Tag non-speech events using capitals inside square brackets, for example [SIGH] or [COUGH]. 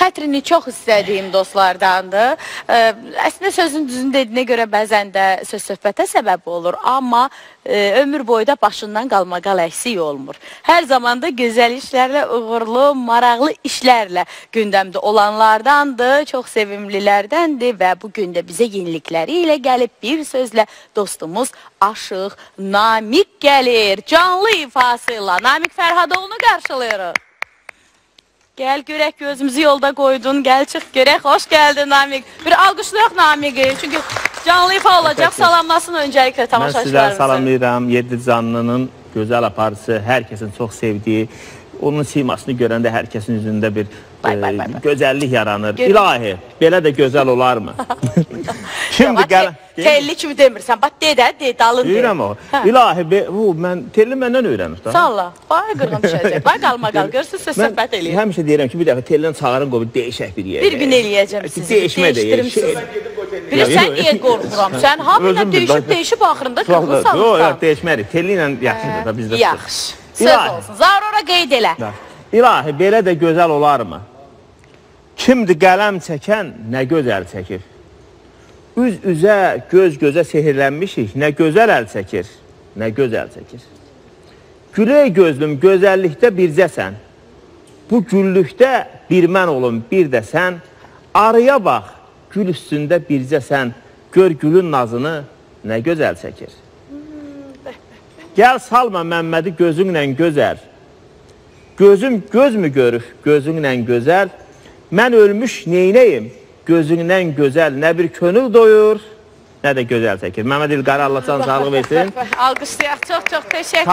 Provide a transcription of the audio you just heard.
xətrini çox istədiyim dostlardandır. Ə, Əslində sözün düzünü dediyinə görə bəzən də söz söhbətə səbəb olur, amma ə, ömür boyu da başından qalmaqal əksik olmur. Hər zaman da gözəl işlərlə, uğurlu, maraqlı işlərlə gündəmdə olanlardandır, çox sevimlilərdəndir və bu gün də bizə yenilikləri ilə gəlib bir sözlə dostumuz Aşıq Namik gəlir. Canlı ifası ilə Namik Fərhadoğlu qarşılayırıq. Gəl görək gözümüzü yolda qoydun. Gəl çıx görək. Xoş gəldin Namik. Bir alqışlayaq Namiqi. Çünki canlı ifa olacaq. Salamlasın öncəliklə Mən sizləri tamaşaçılarımızı. salamlayıram. Yeddi canlının gözəl aparıcısı, hər kəsin çox sevdiyi, onun simasını görəndə hər kəsin üzündə bir Bay, e, bay, bay, bay. gözəllik yaranır. Gör- İlahi, belə də gözəl olarmı? [LAUGHS] Şimdi Bax, gəl. te- Telli kimi demirsən. Bax de də, de, dalın de. Deyirəm o. Hə. İlahi, bu mən telli məndən öyrənib da. Salla. Bax qırğın düşəcək. Bax qalma qal. Görürsüz söz söhbət eləyir. həmişə deyirəm ki, bir dəfə teldən çağırın qoyub deyişək bir yerə. Bir gün eləyəcəm sizi. Dəyişmə sizi. Bilirsən Yox, niyə qorxuram? Sən ha belə Özüm döyüşüb bildim. döyüşüb axırında qırğın Yox, yox, salırsan. dəyişmərik. Telli ilə yaxşıdır da bizdə. Yaxşı. Söz olsun. Zarora qeyd elə. Da. İlahi, belə də gözəl olarmı? Kimdir qələm çəkən, nə gözəl çəkir. Üz üzə, göz gözə sehirlənmişik, nə gözəl əl çəkir, nə gözəl çəkir. Güley gözlüm, gözəllikdə bircəsən. Bu güllükdə bir mən olum, bir də sən. Arıya bax, gül üstündə bircəsən. Gör gülün nazını, nə gözəl çəkir. Gəl salma Məmmədi gözünlə gözəl. Gözüm göz mü görür gözünlə gözəl? Mən ölmüş neynəyim? Gözündən gözəl nə bir könül doyur, nə də gözəl çəkir. Məmməd İlqar Allah can sağlıq versin. [LAUGHS] Alqışlayaq. Çox-çox təşəkkür.